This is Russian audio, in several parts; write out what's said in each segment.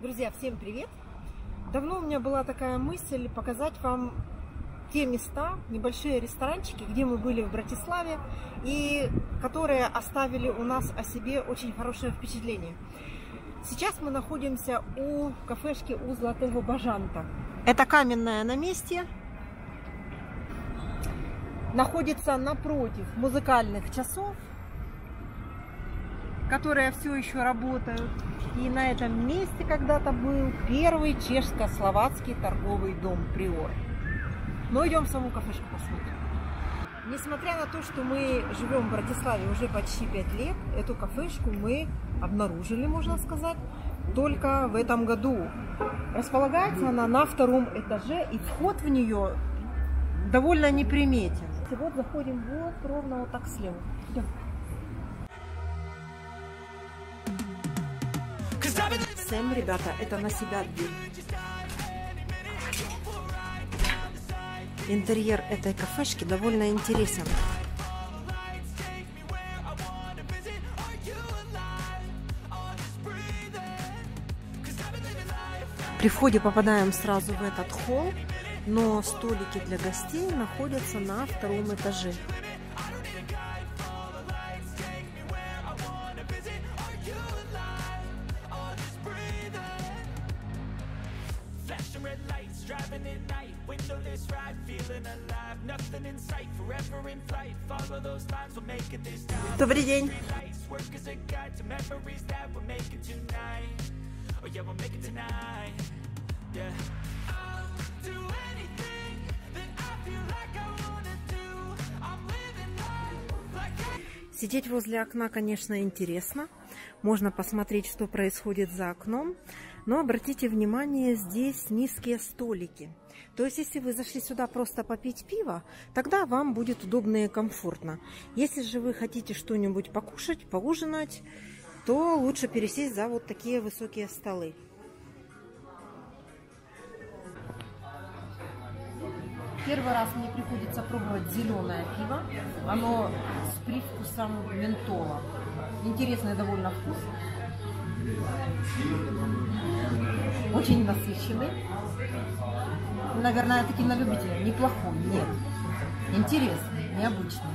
Друзья, всем привет! Давно у меня была такая мысль показать вам те места, небольшие ресторанчики, где мы были в Братиславе и которые оставили у нас о себе очень хорошее впечатление. Сейчас мы находимся у кафешки у Золотого Бажанта. Это каменное на месте. Находится напротив музыкальных часов которые все еще работают. И на этом месте когда-то был первый чешско-словацкий торговый дом Приор. Но идем в саму кафешку посмотрим. Несмотря на то, что мы живем в Братиславе уже почти 5 лет, эту кафешку мы обнаружили, можно сказать, только в этом году. Располагается она на втором этаже, и вход в нее довольно неприметен. Вот заходим вот ровно вот так слева. Идем. Сэм, ребята, это на себя дверь. Интерьер этой кафешки довольно интересен. При входе попадаем сразу в этот холл, но столики для гостей находятся на втором этаже. Добрый день. Сидеть возле окна, конечно, интересно. Можно посмотреть, что происходит за окном. Но обратите внимание, здесь низкие столики. То есть, если вы зашли сюда просто попить пиво, тогда вам будет удобно и комфортно. Если же вы хотите что-нибудь покушать, поужинать, то лучше пересесть за вот такие высокие столы. Первый раз мне приходится пробовать зеленое пиво. Оно с привкусом ментола. Интересный довольно вкус. Очень насыщенный. Наверное, таки на любителя. Неплохой, нет. Интересный, необычный.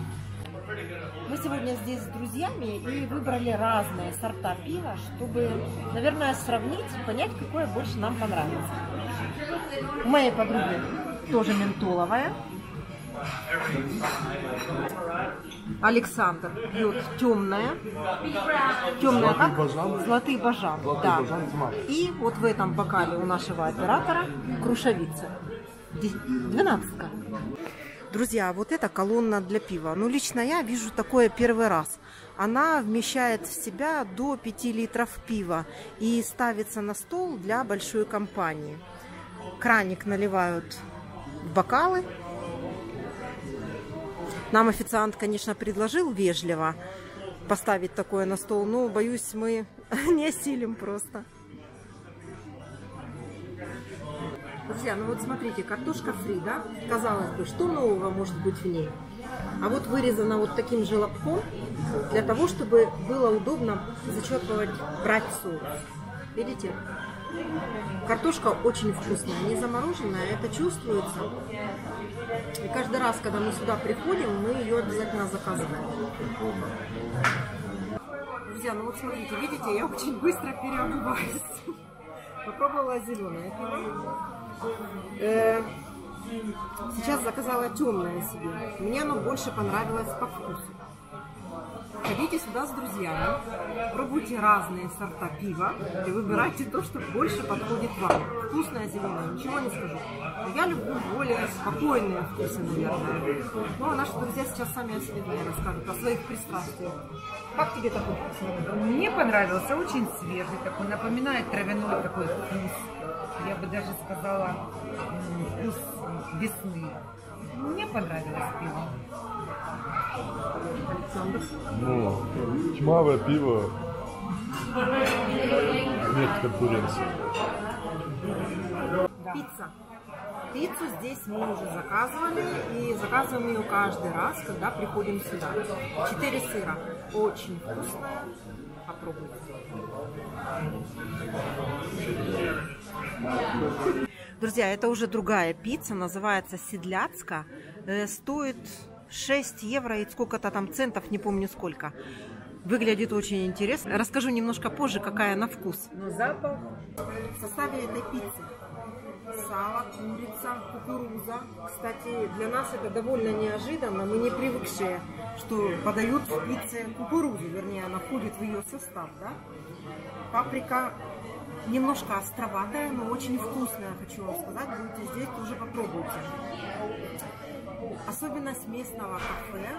Мы сегодня здесь с друзьями и выбрали разные сорта пива, чтобы, наверное, сравнить, понять, какое больше нам понравится. У моей подруги тоже ментоловая. Александр пьет темное. Темное как? бажан. Золотый бажан. Золотый да. бажан. И вот в этом бокале у нашего оператора крушавица. Двенадцатка. Друзья, вот эта колонна для пива. Ну, лично я вижу такое первый раз. Она вмещает в себя до 5 литров пива и ставится на стол для большой компании. Краник наливают в бокалы. Нам официант, конечно, предложил вежливо поставить такое на стол, но, боюсь, мы не осилим просто. Друзья, ну вот смотрите, картошка фри, да? Казалось бы, что нового может быть в ней? А вот вырезана вот таким же лобком для того, чтобы было удобно зачерпывать, брать соус. Видите? Картошка очень вкусная, не замороженная, это чувствуется. И каждый раз, когда мы сюда приходим, мы ее обязательно заказываем. Друзья, ну вот смотрите, видите, я очень быстро переобуваюсь. Попробовала зеленое. Э, Сейчас заказала темное себе. Мне оно больше понравилось по вкусу. Ходите сюда с друзьями, пробуйте разные сорта пива и выбирайте то, что больше подходит вам. Вкусное зеленое, ничего не скажу. Но я люблю более спокойные вкусы, наверное. Ну, а наши друзья сейчас сами о себе расскажут, о своих пристрастиях. Как тебе такой вкус? Мне понравился, очень свежий такой, напоминает травяной такой вкус. Я бы даже сказала, вкус весны. Мне понравилось пиво. Александр. Ну, тьмавое пиво. Нет конкуренции. Пицца. Пиццу здесь мы уже заказывали и заказываем ее каждый раз, когда приходим сюда. Четыре сыра. Очень вкусная. Попробуйте. Друзья, это уже другая пицца, называется седляцка. Э, стоит 6 евро и сколько-то там центов, не помню сколько. Выглядит очень интересно. Расскажу немножко позже, какая на вкус. Но запах в составе этой пиццы сало, курица, кукуруза. Кстати, для нас это довольно неожиданно. Мы не привыкшие, что подают в пицце кукурузу, вернее, она входит в ее состав, да? Паприка немножко островатая, но очень вкусная, хочу вам сказать. Будете здесь, тоже попробуйте. Особенность местного кафе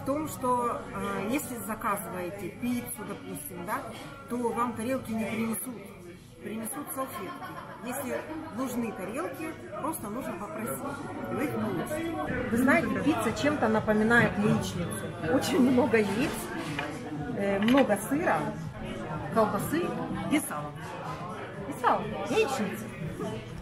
в том, что э, если заказываете пиццу, допустим, да, то вам тарелки не принесут принесут салфетки. Если нужны тарелки, просто нужно попросить. Вы. Вы знаете, пицца чем-то напоминает яичницу. Очень много яиц, э, много сыра, колбасы и сала. И сало, яичница. Cause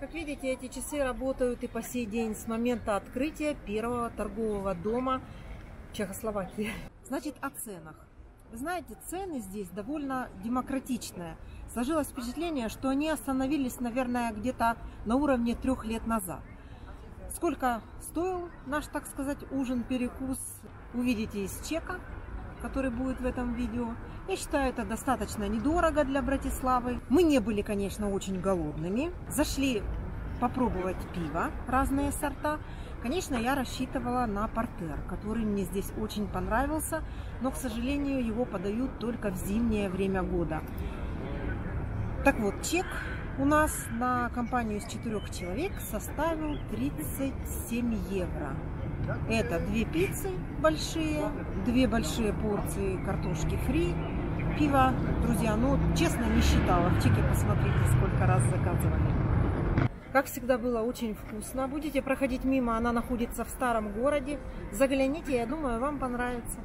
как видите, эти часы работают и по сей день с момента открытия первого торгового дома Чехословакии. Значит, о ценах. Вы знаете, цены здесь довольно демократичные. Сложилось впечатление, что они остановились, наверное, где-то на уровне трех лет назад. Сколько стоил наш, так сказать, ужин-перекус, увидите из чека, который будет в этом видео. Я считаю, это достаточно недорого для Братиславы. Мы не были, конечно, очень голодными. Зашли попробовать пиво, разные сорта. Конечно, я рассчитывала на портер, который мне здесь очень понравился, но, к сожалению, его подают только в зимнее время года. Так вот, чек у нас на компанию из четырех человек составил 37 евро. Это две пиццы большие, две большие порции картошки фри, пиво. Друзья, ну, честно, не считала. В чеке посмотрите, сколько раз заказывали. Как всегда, было очень вкусно. Будете проходить мимо, она находится в старом городе. Загляните, я думаю, вам понравится.